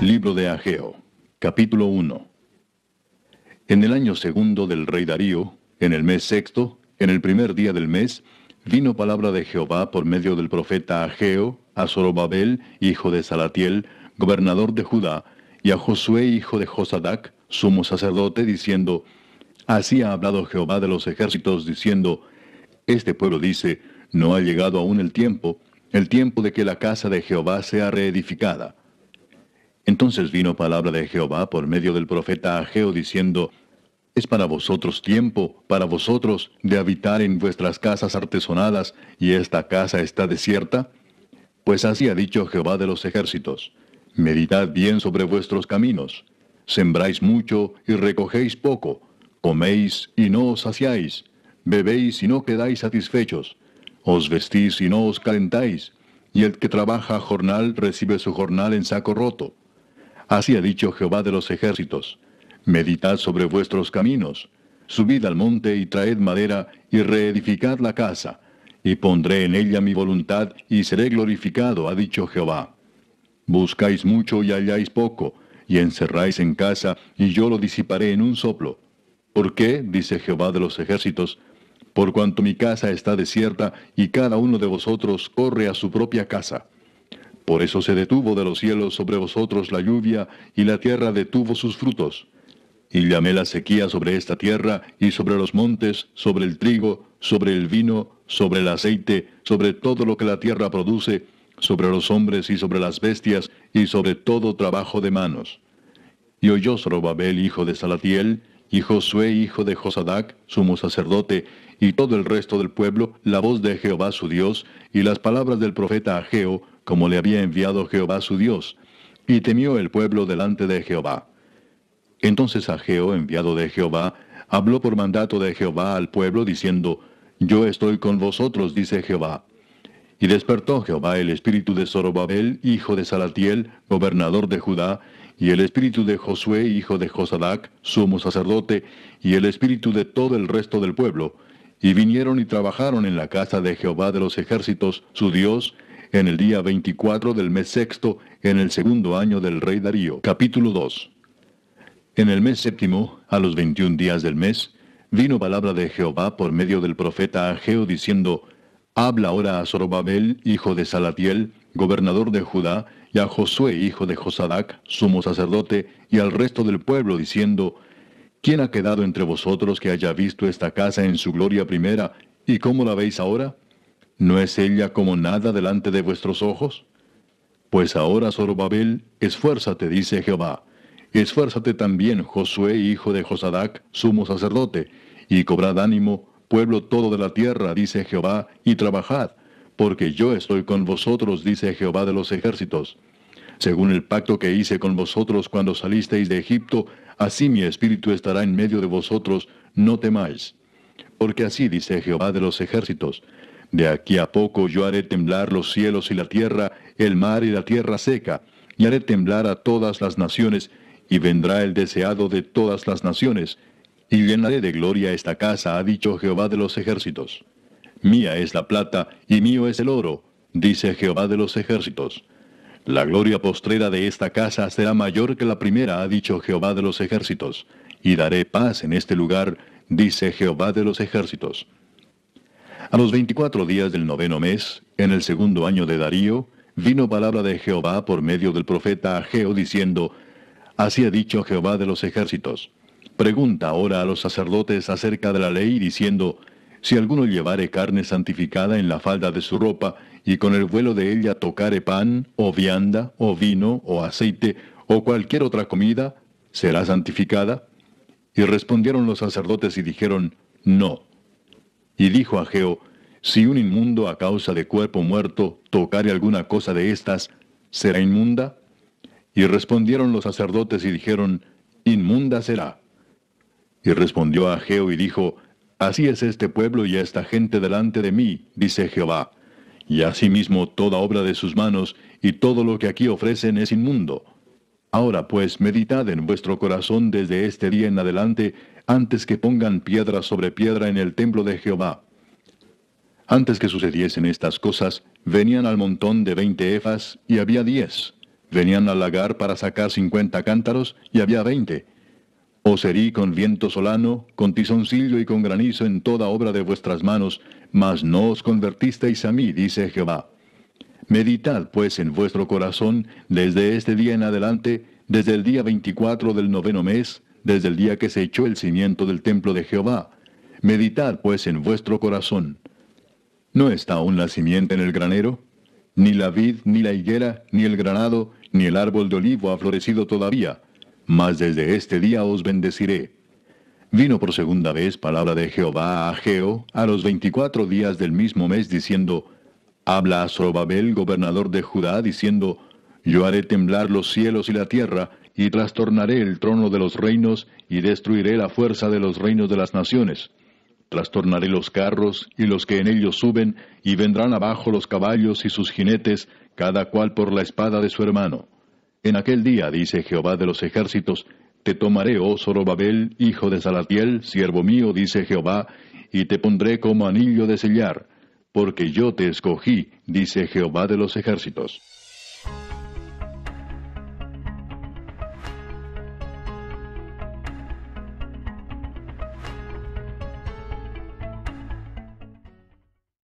Libro de Ageo, capítulo 1. En el año segundo del rey Darío, en el mes sexto, en el primer día del mes, vino palabra de Jehová por medio del profeta Ageo a Zorobabel, hijo de Salatiel, gobernador de Judá, y a Josué, hijo de Josadac, sumo sacerdote, diciendo, Así ha hablado Jehová de los ejércitos, diciendo, Este pueblo dice, no ha llegado aún el tiempo, el tiempo de que la casa de Jehová sea reedificada. Entonces vino palabra de Jehová por medio del profeta Ageo diciendo, ¿Es para vosotros tiempo, para vosotros, de habitar en vuestras casas artesonadas, y esta casa está desierta? Pues así ha dicho Jehová de los ejércitos, meditad bien sobre vuestros caminos, sembráis mucho y recogéis poco, coméis y no os saciáis, bebéis y no quedáis satisfechos, os vestís y no os calentáis, y el que trabaja jornal recibe su jornal en saco roto. Así ha dicho Jehová de los ejércitos, meditad sobre vuestros caminos, subid al monte y traed madera y reedificad la casa, y pondré en ella mi voluntad y seré glorificado, ha dicho Jehová. Buscáis mucho y halláis poco, y encerráis en casa, y yo lo disiparé en un soplo. ¿Por qué? dice Jehová de los ejércitos, por cuanto mi casa está desierta y cada uno de vosotros corre a su propia casa. Por eso se detuvo de los cielos sobre vosotros la lluvia, y la tierra detuvo sus frutos. Y llamé la sequía sobre esta tierra, y sobre los montes, sobre el trigo, sobre el vino, sobre el aceite, sobre todo lo que la tierra produce, sobre los hombres y sobre las bestias, y sobre todo trabajo de manos. Y oyó Zorobabel, hijo de Salatiel, y Josué, hijo de Josadac, sumo sacerdote, y todo el resto del pueblo, la voz de Jehová su Dios, y las palabras del profeta Ageo, como le había enviado Jehová su Dios. Y temió el pueblo delante de Jehová. Entonces Ageo, enviado de Jehová, habló por mandato de Jehová al pueblo, diciendo, Yo estoy con vosotros, dice Jehová. Y despertó Jehová el espíritu de Zorobabel, hijo de Salatiel, gobernador de Judá, y el espíritu de Josué, hijo de Josadac, sumo sacerdote, y el espíritu de todo el resto del pueblo, y vinieron y trabajaron en la casa de Jehová de los ejércitos, su Dios, en el día 24 del mes sexto, en el segundo año del rey Darío. Capítulo 2. En el mes séptimo, a los veintiún días del mes, vino palabra de Jehová por medio del profeta Ageo diciendo, Habla ahora a Zorobabel, hijo de Salatiel, gobernador de Judá, y a Josué, hijo de Josadac, sumo sacerdote, y al resto del pueblo, diciendo, ¿Quién ha quedado entre vosotros que haya visto esta casa en su gloria primera, y cómo la veis ahora? ¿No es ella como nada delante de vuestros ojos? Pues ahora, Zorobabel, esfuérzate, dice Jehová. Esfuérzate también, Josué, hijo de Josadac, sumo sacerdote, y cobrad ánimo, pueblo todo de la tierra, dice Jehová, y trabajad, porque yo estoy con vosotros, dice Jehová de los ejércitos. Según el pacto que hice con vosotros cuando salisteis de Egipto, así mi espíritu estará en medio de vosotros, no temáis. Porque así dice Jehová de los ejércitos, de aquí a poco yo haré temblar los cielos y la tierra, el mar y la tierra seca, y haré temblar a todas las naciones, y vendrá el deseado de todas las naciones, y llenaré de gloria esta casa, ha dicho Jehová de los ejércitos. Mía es la plata y mío es el oro, dice Jehová de los ejércitos. La gloria postrera de esta casa será mayor que la primera, ha dicho Jehová de los ejércitos, y daré paz en este lugar, dice Jehová de los ejércitos. A los veinticuatro días del noveno mes, en el segundo año de Darío, vino palabra de Jehová por medio del profeta Ageo diciendo, Así ha dicho Jehová de los ejércitos. Pregunta ahora a los sacerdotes acerca de la ley, diciendo, si alguno llevare carne santificada en la falda de su ropa, y con el vuelo de ella tocare pan, o vianda, o vino, o aceite, o cualquier otra comida, ¿será santificada? Y respondieron los sacerdotes y dijeron, No. Y dijo Ageo, Si un inmundo a causa de cuerpo muerto tocare alguna cosa de estas, ¿será inmunda? Y respondieron los sacerdotes y dijeron, Inmunda será. Y respondió Ageo y dijo, Así es este pueblo y esta gente delante de mí, dice Jehová. Y asimismo toda obra de sus manos y todo lo que aquí ofrecen es inmundo. Ahora pues meditad en vuestro corazón desde este día en adelante, antes que pongan piedra sobre piedra en el templo de Jehová. Antes que sucediesen estas cosas, venían al montón de veinte efas, y había diez. Venían al lagar para sacar cincuenta cántaros, y había veinte. Os herí con viento solano, con tizoncillo y con granizo en toda obra de vuestras manos, mas no os convertisteis a mí, dice Jehová. Meditad pues en vuestro corazón desde este día en adelante, desde el día veinticuatro del noveno mes, desde el día que se echó el cimiento del templo de Jehová. Meditad pues en vuestro corazón. ¿No está aún la simiente en el granero? Ni la vid, ni la higuera, ni el granado, ni el árbol de olivo ha florecido todavía, mas desde este día os bendeciré. Vino por segunda vez palabra de Jehová a Ageo a los veinticuatro días del mismo mes, diciendo, Habla a Zorobabel, gobernador de Judá, diciendo, Yo haré temblar los cielos y la tierra, y trastornaré el trono de los reinos, y destruiré la fuerza de los reinos de las naciones. Trastornaré los carros y los que en ellos suben, y vendrán abajo los caballos y sus jinetes, cada cual por la espada de su hermano. En aquel día, dice Jehová de los ejércitos, te tomaré, oh Zorobabel, hijo de Salatiel, siervo mío, dice Jehová, y te pondré como anillo de sellar porque yo te escogí, dice Jehová de los ejércitos.